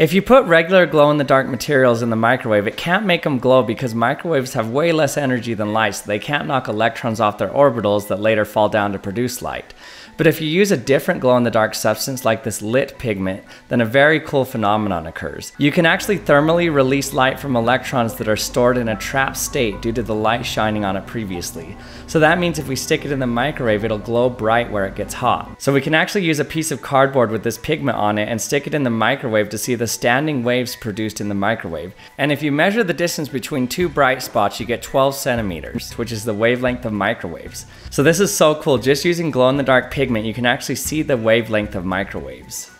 If you put regular glow in the dark materials in the microwave, it can't make them glow because microwaves have way less energy than light, so they can't knock electrons off their orbitals that later fall down to produce light. But if you use a different glow in the dark substance like this LIT pigment, then a very cool phenomenon occurs. You can actually thermally release light from electrons that are stored in a trapped state due to the light shining on it previously. So that means if we stick it in the microwave, it'll glow bright where it gets hot. So we can actually use a piece of cardboard with this pigment on it and stick it in the microwave to see the standing waves produced in the microwave. And if you measure the distance between two bright spots, you get 12 centimeters, which is the wavelength of microwaves. So this is so cool, just using glow in the dark pigment pigment, you can actually see the wavelength of microwaves.